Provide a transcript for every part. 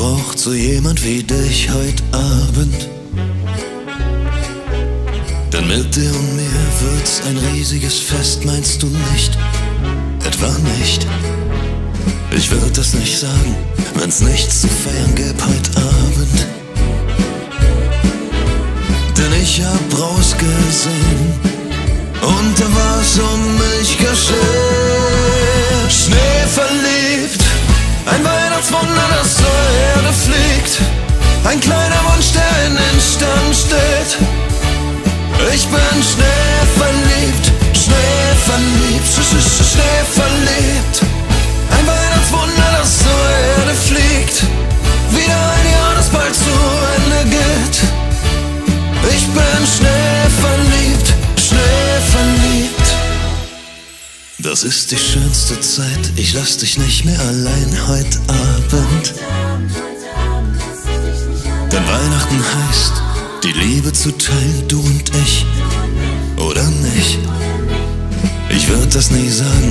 braucht so jemand wie dich heute Abend. Denn mit dir und mir wird's ein riesiges Fest, meinst du nicht? Etwa nicht. Ich würde es nicht sagen, wenn's nichts zu feiern gäb heute Abend. Denn ich hab rausgesehen und da war's um mich geschehen. Schnee verliebt, ein Weihnachtswunder, das Erde. Ein kleiner Wunsch, der in den Stand steht. Ich bin schnell verliebt, schnell verliebt, schnell verliebt. Ein Weihnachtswunder, das zur Erde fliegt. Wieder ein Jahr, das bald zu Ende geht. Ich bin schnell verliebt, schnell verliebt. Das ist die schönste Zeit, ich lass dich nicht mehr allein heute Abend. Denn Weihnachten heißt, die Liebe zu teilen, du und ich. Oder nicht? Ich würde das nie sagen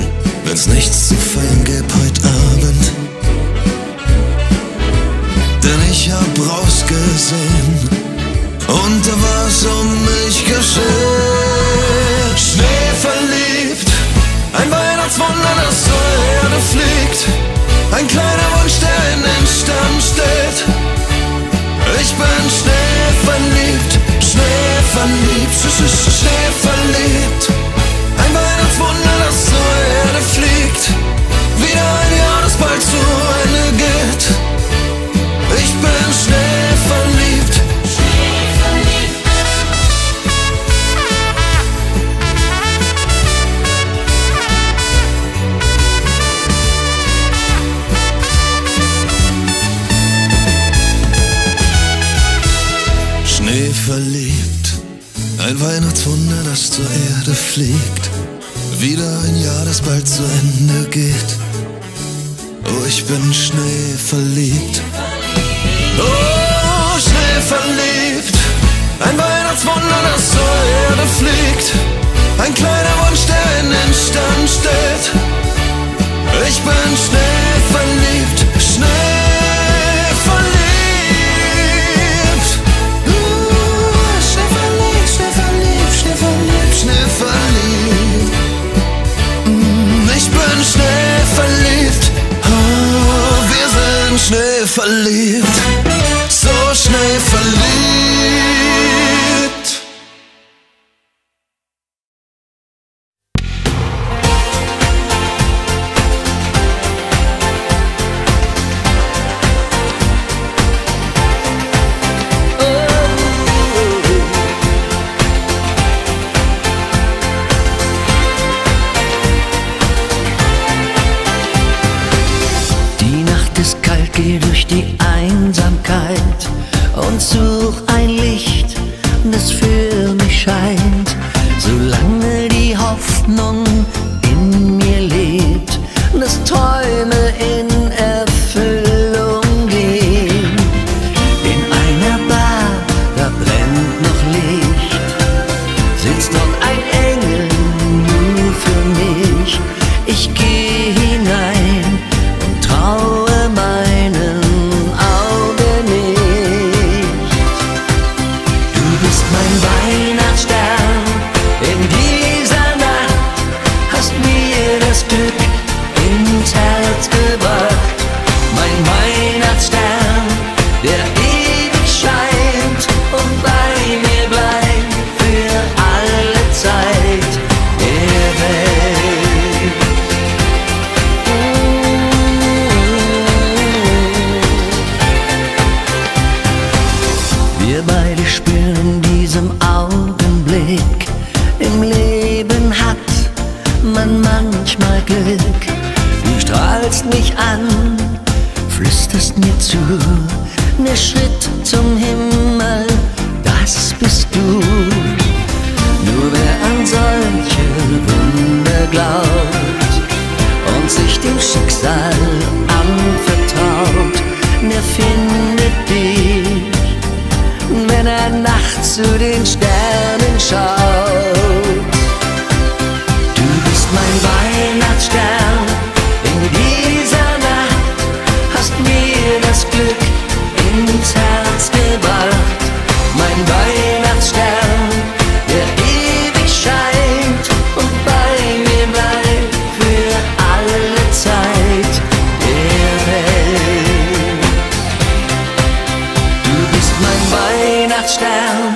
Weihnachtsstern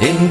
in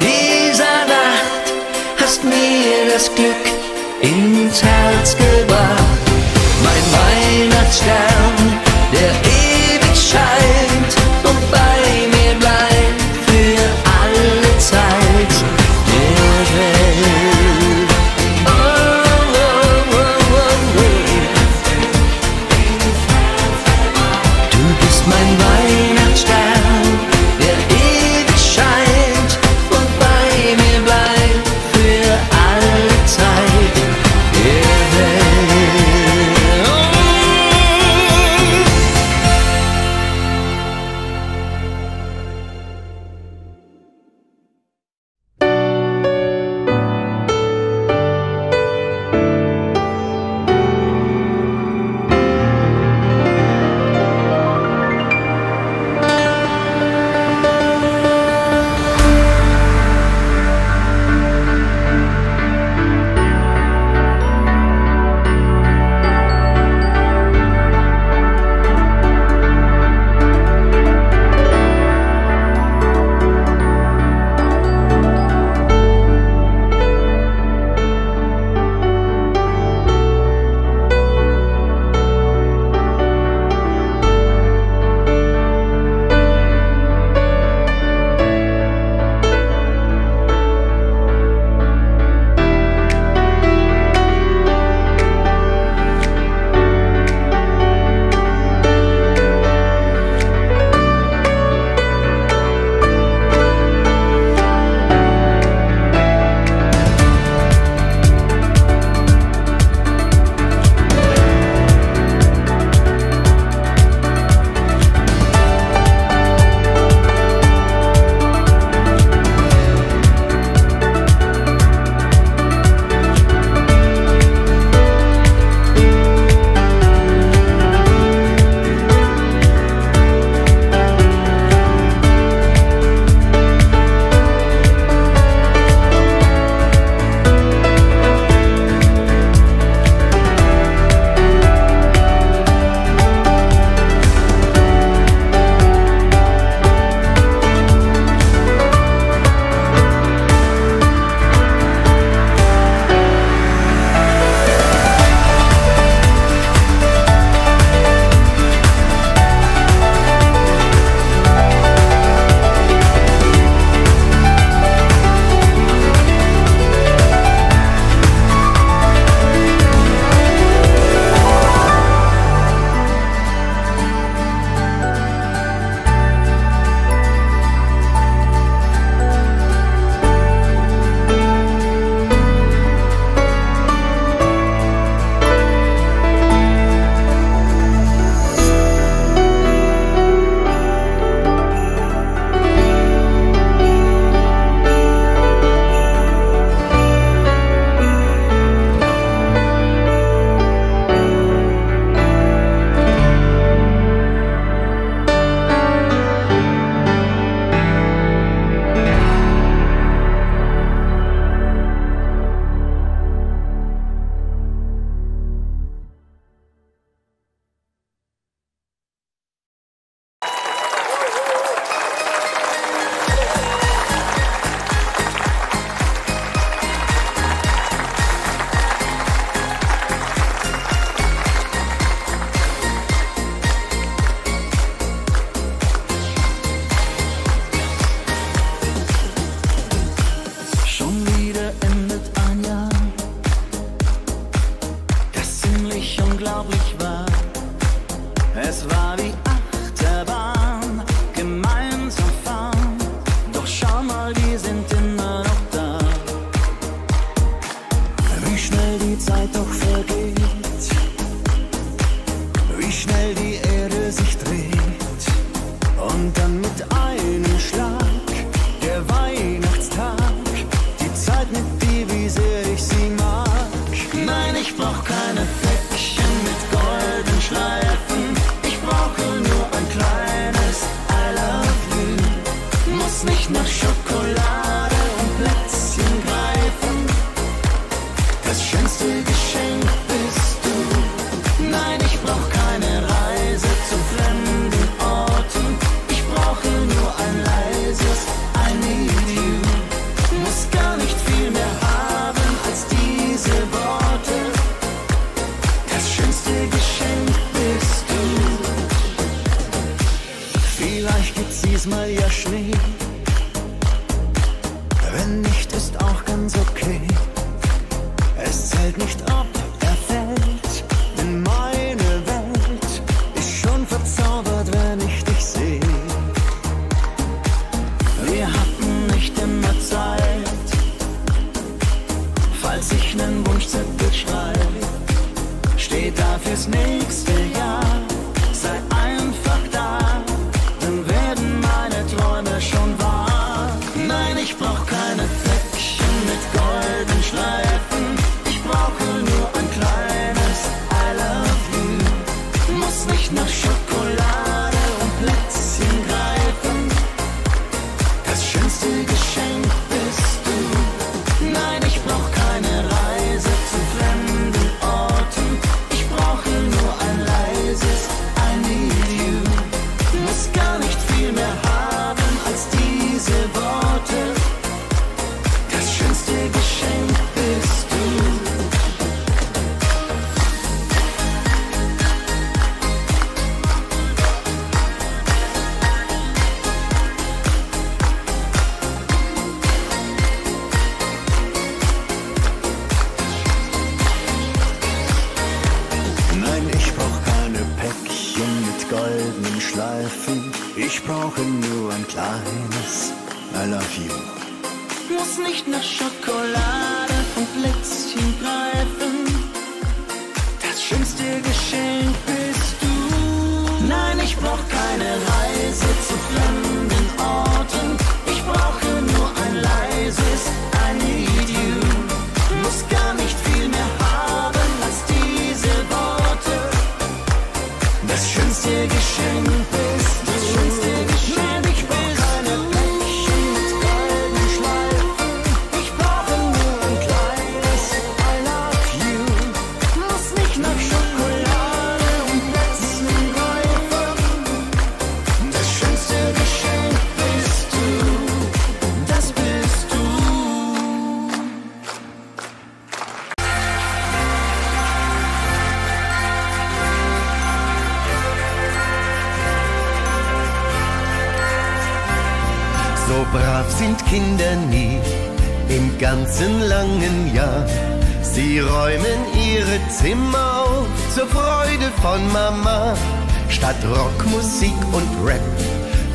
Rockmusik und Rap,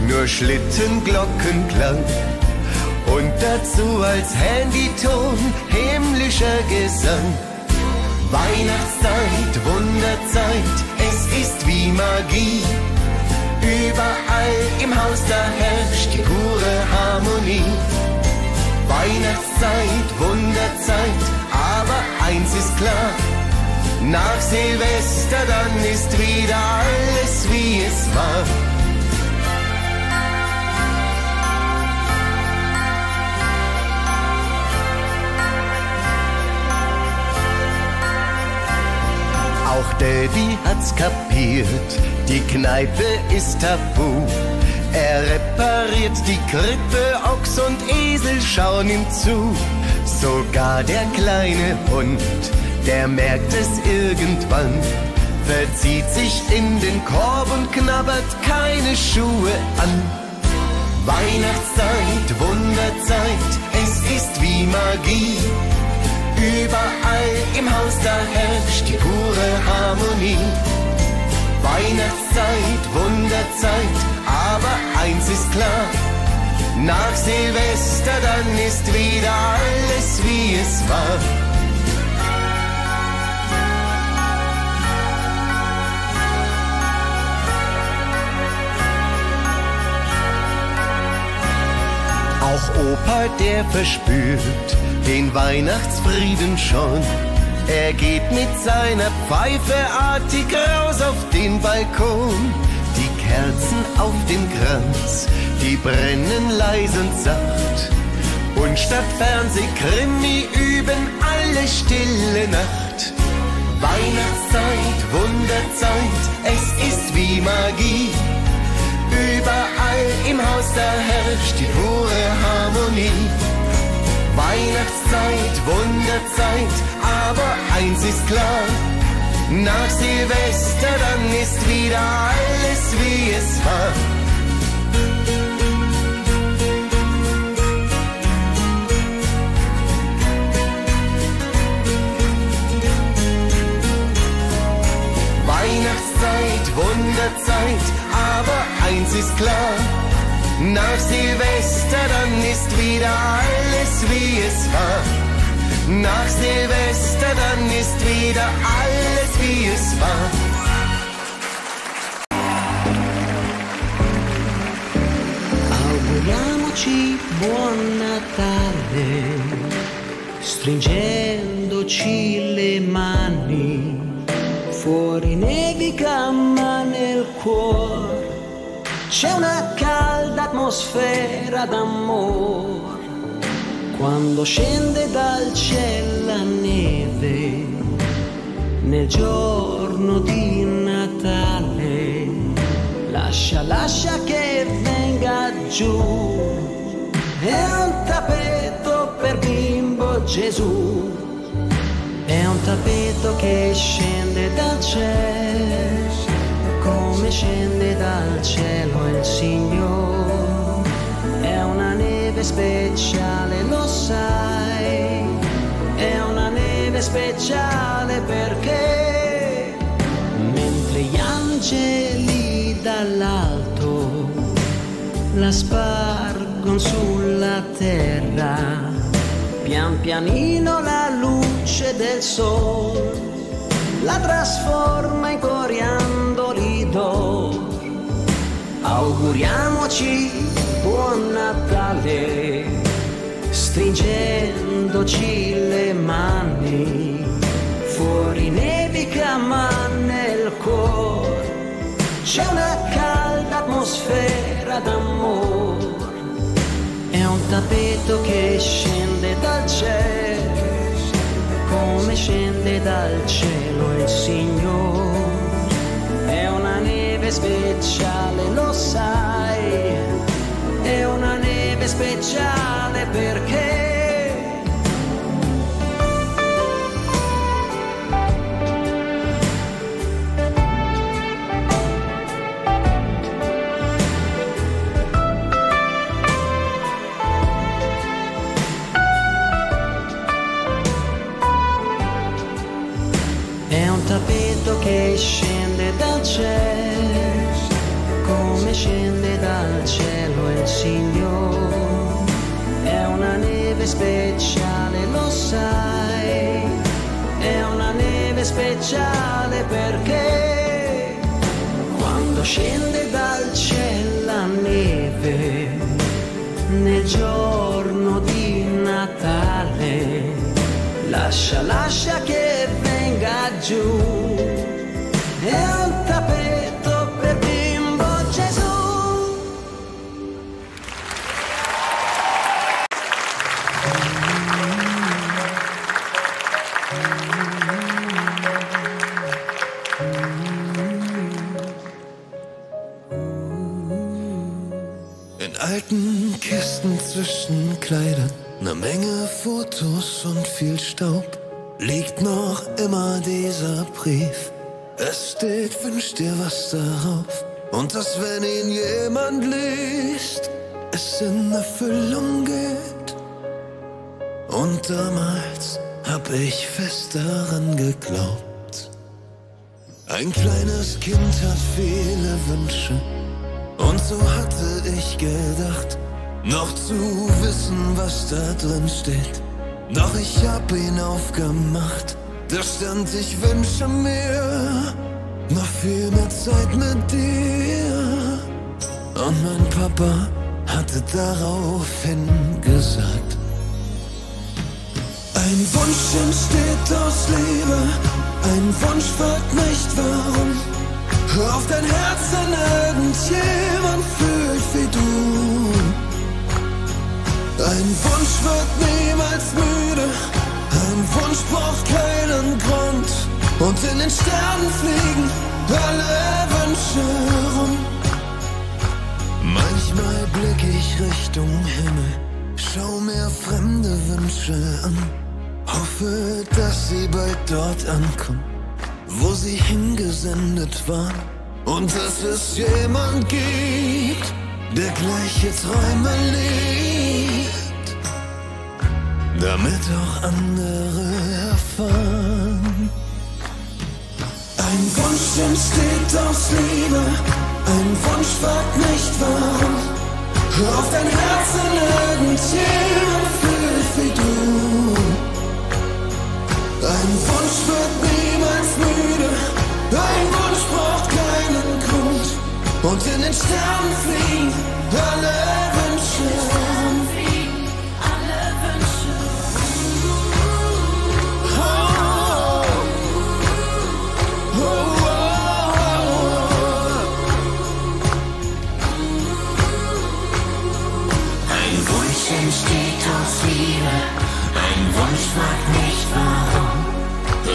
nur Schlittenglockenklang. Und dazu als Handyton himmlischer Gesang. Weihnachtszeit, Wunderzeit, es ist wie Magie. Überall im Haus, da herrscht die pure Harmonie. Weihnachtszeit, Wunderzeit, aber eins ist klar. Nach Silvester, dann ist wieder alles wie es war. Auch Daddy hat's kapiert, die Kneipe ist tabu. Er repariert die Krippe, Ochs und Esel schauen ihm zu. Sogar der kleine Hund, der merkt es irgendwann, verzieht sich in den Korb und knabbert keine Schuhe an. Weihnachtszeit, Wunderzeit, es ist wie Magie. Überall im Haus, da herrscht die pure Harmonie. Weihnachtszeit, Wunderzeit, aber eins ist klar. Nach Silvester, dann ist wieder alles wie es war. Auch Opa, der verspürt den Weihnachtsfrieden schon. Er geht mit seiner Pfeife artig raus auf den Balkon. Die Kerzen auf dem Kranz, die brennen leise und sacht. Und statt Fernsehkrimi üben alle stille Nacht. Weihnachtszeit, Wunderzeit, es ist wie Magie. Überall im Haus, da herrscht die pure Harmonie. Weihnachtszeit, Wunderzeit, aber eins ist klar. Nach Silvester, dann ist wieder alles wie es war. Weihnachtszeit, Wunderzeit, ist klar. Nach Silvester dann ist wieder alles wie es war. Nach Silvester dann ist wieder alles wie es war. Auguriamoci buon Natale, stringendoci le mani, fuori nevica ma nel cuore c'è una calda atmosfera d'amore quando scende dal cielo la neve nel giorno di Natale. Lascia, lascia che venga giù. È un tappeto per bimbo Gesù. È un tappeto che scende dal cielo come scende dal cielo il Signore. È una neve speciale, lo sai, è una neve speciale perché mentre gli angeli dall'alto la spargono sulla terra, pian pianino la luce del sole la trasforma in coriandoli Auguriamoci buon Natale, stringendoci le mani, fuori nevica ma nel cuore c'è una calda atmosfera d'amore, è un tappeto che scende dal cielo come scende dal cielo il Signore. Neve speciale, lo sai, è una neve speciale perché speciale perché quando scende dal cielo la neve nel giorno di Natale, lascia, lascia che venga giù In alten Kisten zwischen Kleidern, ne Menge Fotos und viel Staub, liegt noch immer dieser Brief es steht, wünsch dir was darauf. Und dass, wenn ihn jemand liest, es in Erfüllung geht. Und damals hab ich fest daran geglaubt. Ein kleines Kind hat viele Wünsche. Und so hatte ich gedacht, noch zu wissen, was da drin steht. Doch ich hab ihn aufgemacht da stand, ich wünsche mir noch viel mehr Zeit mit dir. Und mein Papa hatte daraufhin gesagt, ein Wunsch entsteht aus Liebe, ein Wunsch fragt nicht warum. Hör auf dein Herz, wenn irgendjemand fühlt wie du. Ein Wunsch wird niemals müde. Ein Wunsch braucht keinen Grund und in den Sternen fliegen alle Wünsche rum. Manchmal blick ich Richtung Himmel, schau mir fremde Wünsche an, hoffe, dass sie bald dort ankommen, wo sie hingesendet waren und dass es jemand gibt, der gleiche Träume liebt damit auch andere erfahren. Ein Wunsch entsteht aus Liebe, Ein Wunsch fragt nicht warum. Auf dein Herzen irgendjemand fühlt wie du. Ein Wunsch wird niemals müde. Ein Wunsch braucht keinen Grund. Und in den Sternen fliegen alle Wünsche. jemand fühlt wie du.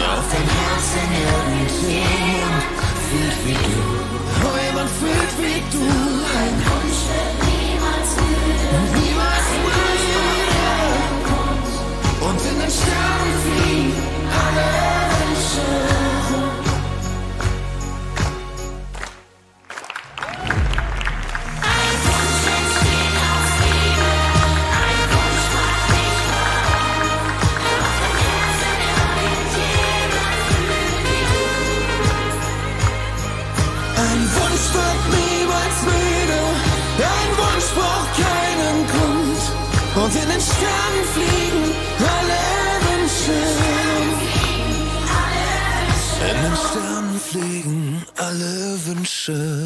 Oh, jemand fühlt wie du. Ein Wunsch Wünsche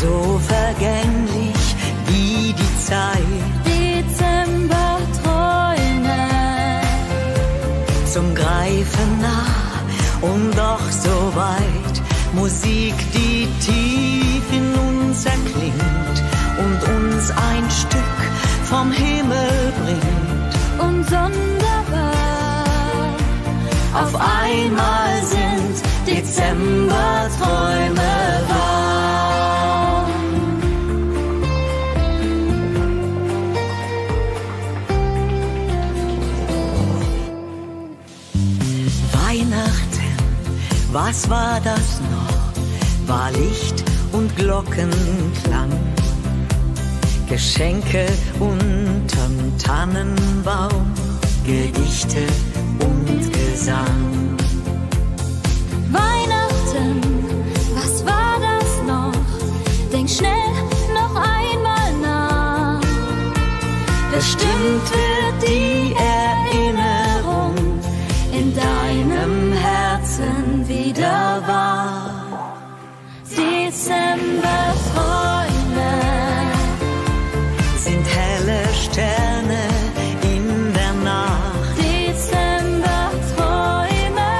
so vergänglich wie die Zeit. Dezemberträume zum Greifen nah und doch so weit. Musik, die tief in uns erklingt und uns ein Stück vom Himmel bringt. und sonderbar Auf einmal sind Dezemberträume wahr. Was war das noch? War Licht und Glockenklang. Geschenke unterm Tannenbaum, Gedichte und Gesang. Weihnachten, was war das noch? Denk schnell noch einmal nach. Bestimmt wird die Erinnerung wahr. Dezemberträume Sind helle Sterne in der Nacht, Dezemberträume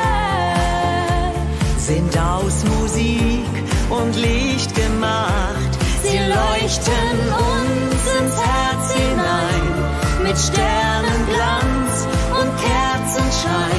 sind aus Musik und Licht gemacht. Sie leuchten uns ins Herz hinein mit Sternenglanz und Kerzenschein.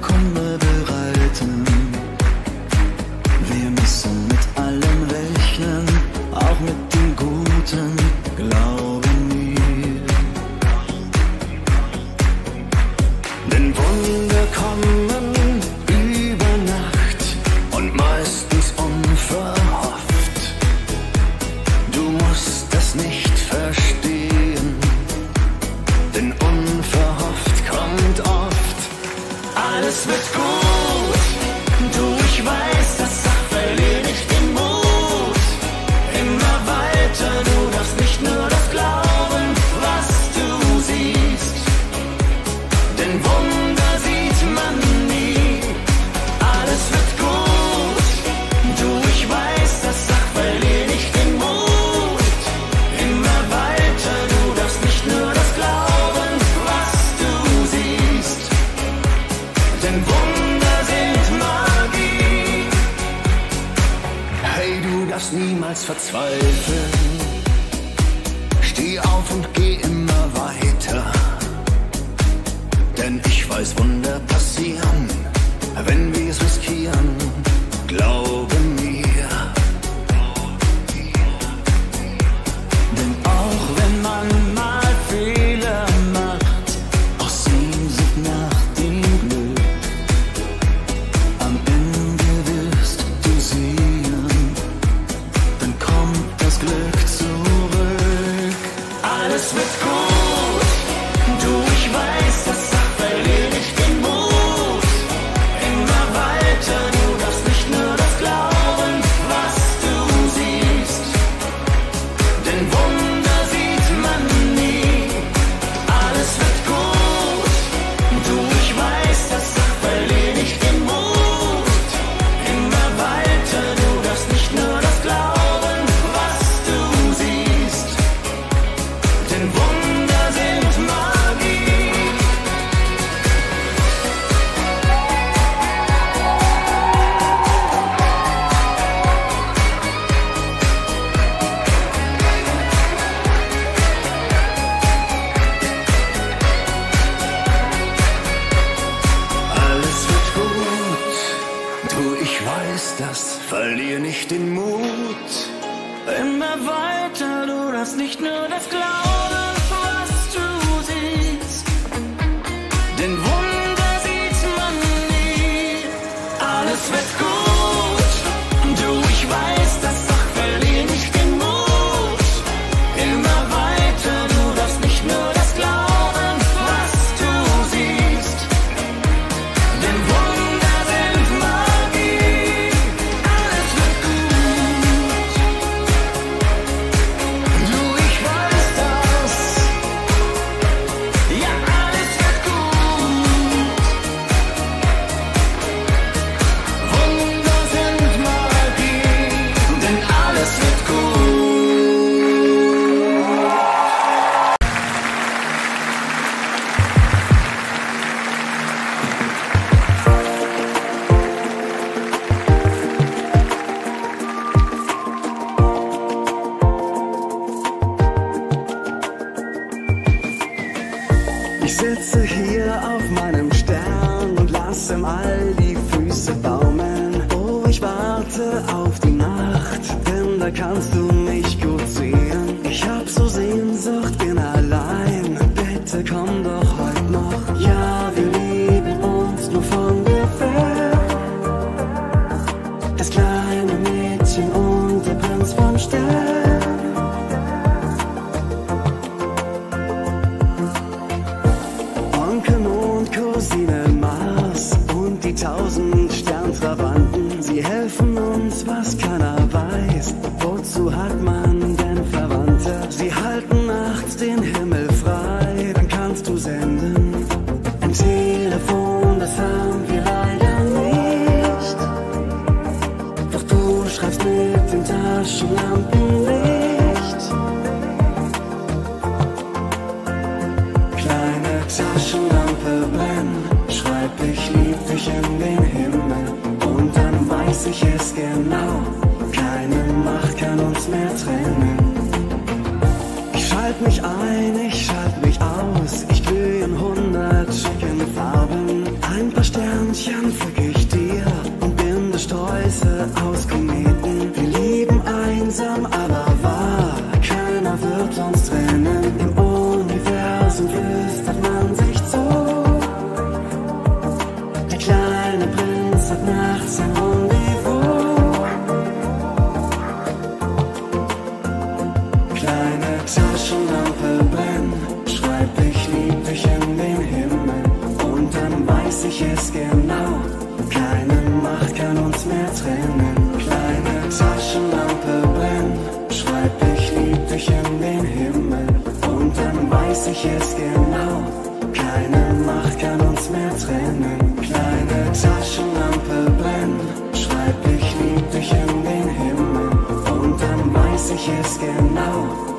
空了 Keine Macht kann uns mehr trennen. Kleine Taschenlampe brenn, schreib ich lieb dich in den Himmel und dann weiß ich es genau. Keine Macht kann uns mehr trennen. Kleine Taschenlampe brenn, schreib ich lieb dich in den Himmel und dann weiß ich es genau.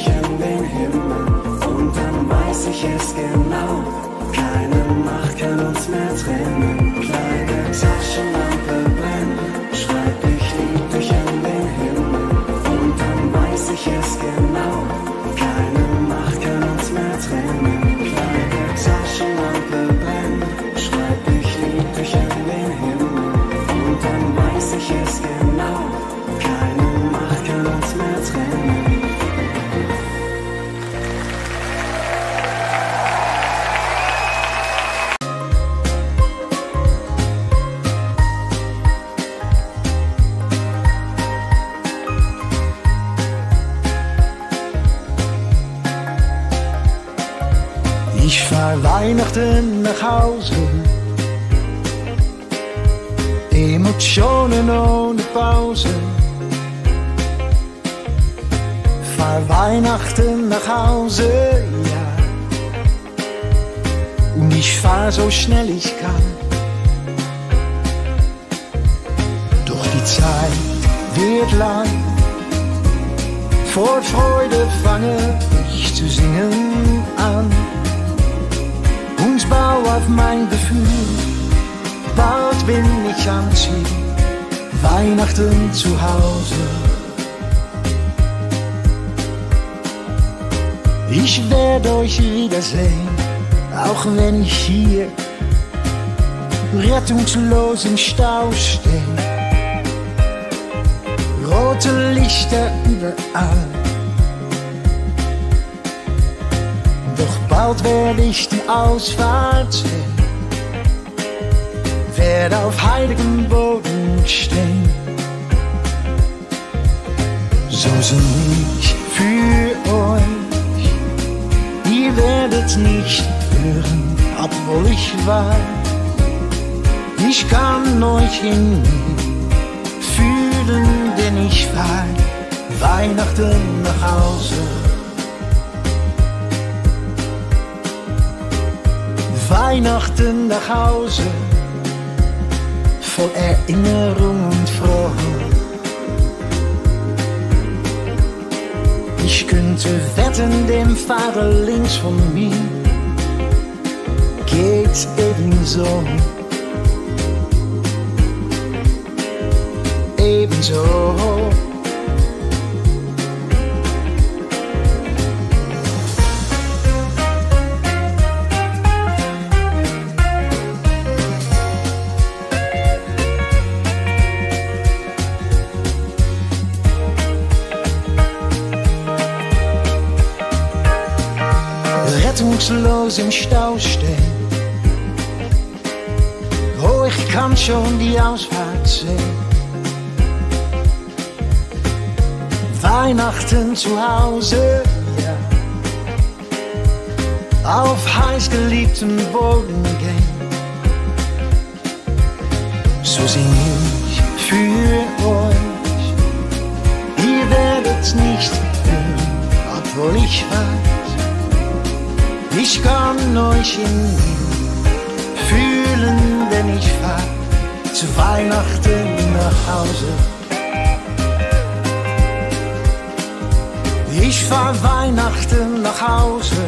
Dich in den Himmel und dann weiß ich es genau. Keine Macht kann uns mehr trennen. Kleine Taschenlampe brenn, schreib Emotionen ohne Pause. Fahr Weihnachten nach Hause, ja. Und ich fahr so schnell ich kann. Doch die Zeit wird lang. Vor Freude fange ich zu singen an und bau auf mein Gefühl. Bald bin ich am Ziel, Weihnachten zu Hause. Ich werde euch wiedersehen, auch wenn ich hier rettungslos im Stau stehe. Rote Lichter überall. Doch bald werde ich die Ausfahrt sehen, werde auf heiligem Boden stehen. So sing ich für euch, ihr werdet nicht hören, obwohl ich weiß, ich kann euch in fühlen, denn ich fahr Weihnachten nach Hause. Weihnachten nach Hause, Erinnerung und. Ich könnte wetten, dem Fahrer links von mir geht's ebenso. Ebenso. Rettungslos im Stau stehen. Oh, ich kann schon die Ausfahrt sehen. Weihnachten zu Hause, ja. Auf heiß geliebtem Boden gehen. So sing ich für euch. Ihr werdet's nicht hören, obwohl ich weiß, ich kann euch in mir fühlen, denn ich fahr zu Weihnachten nach Hause. Ich fahr Weihnachten nach Hause,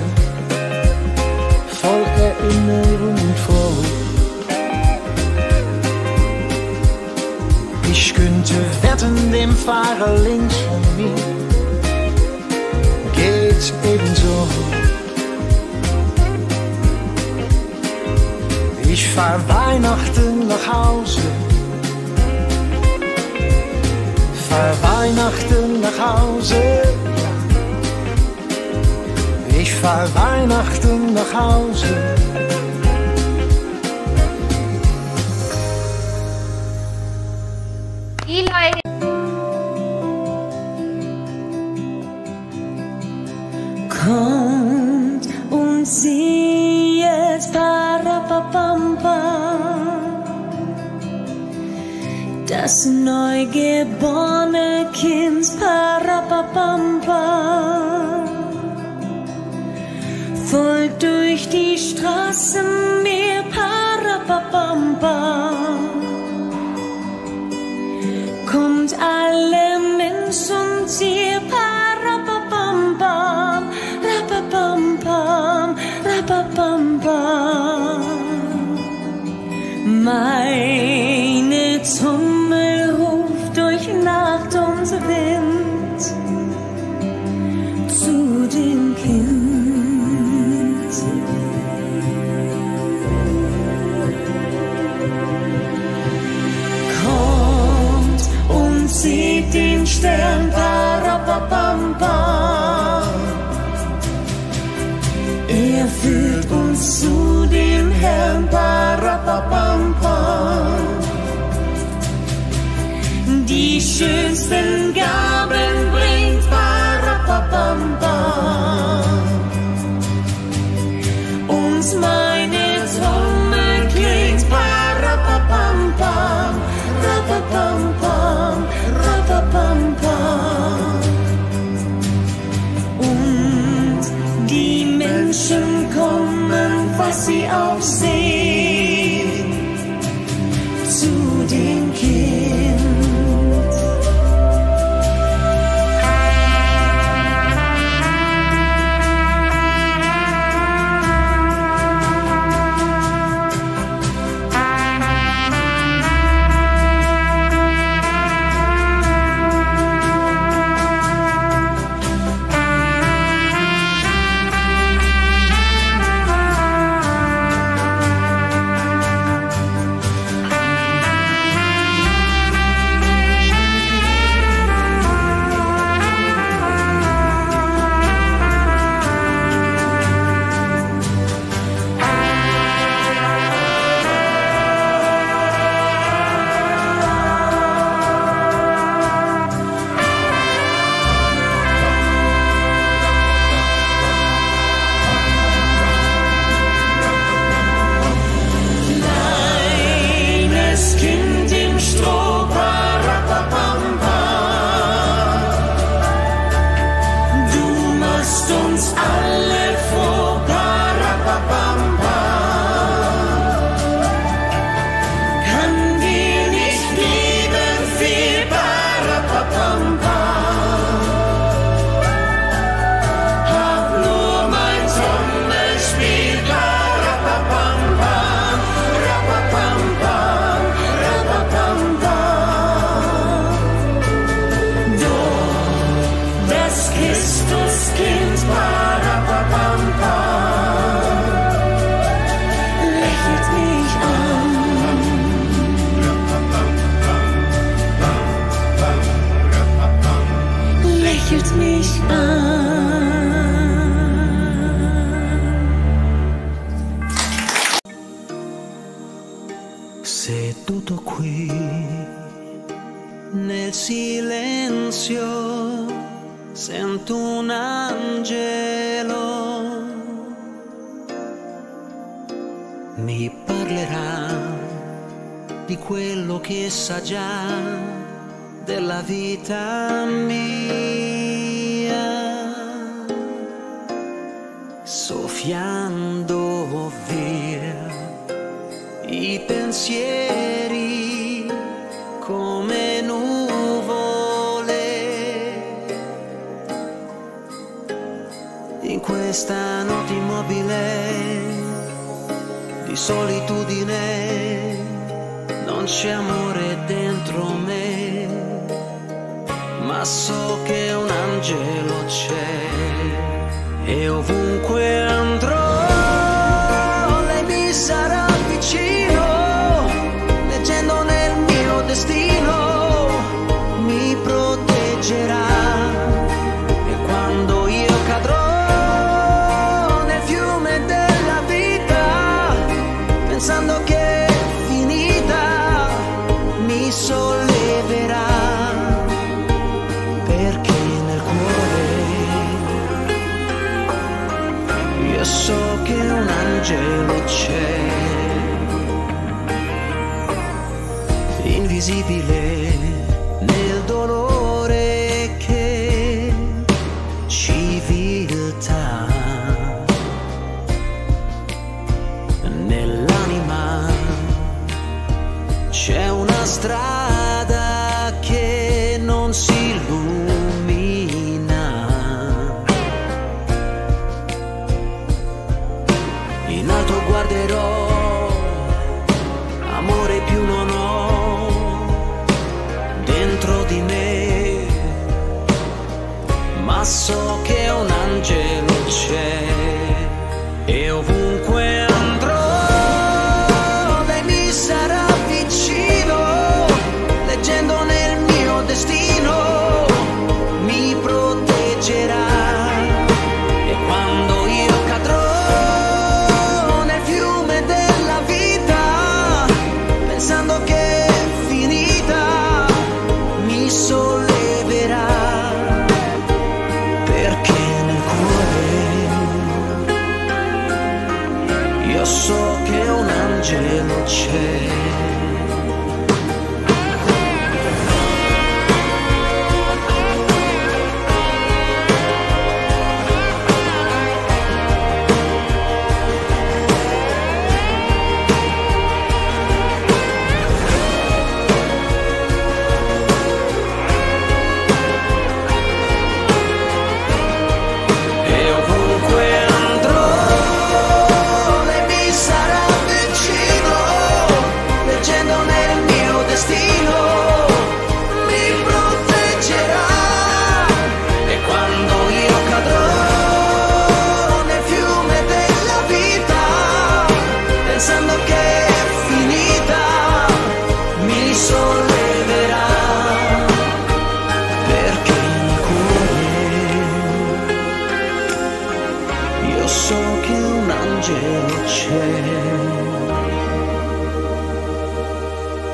voll Erinnerung und froh. Ich könnte wetten, dem Fahrer links von mir geht's ebenso. Ich fahr Weihnachten nach Hause. Fahr Weihnachten nach Hause. Ich fahr Weihnachten nach Hause. Das neugeborene Kind. Parapapampa dem Herrn Parapapampa. Die schönsten kommen, was sie Seduto qui nel silenzio sento un angelo. Mi parlerà di quello che sa già della vita mia. Soffiando via i pensieri questa notte immobile di solitudine non c'è amore dentro me ma so che un angelo c'è e ovunque andrò lei mi sarà vicino leggendo nel mio destino